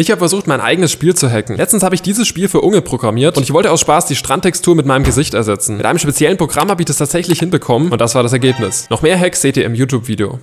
Ich habe versucht, mein eigenes Spiel zu hacken. Letztens habe ich dieses Spiel für Unge programmiert und ich wollte aus Spaß die Strandtextur mit meinem Gesicht ersetzen. Mit einem speziellen Programm habe ich das tatsächlich hinbekommen und das war das Ergebnis. Noch mehr Hacks seht ihr im YouTube-Video.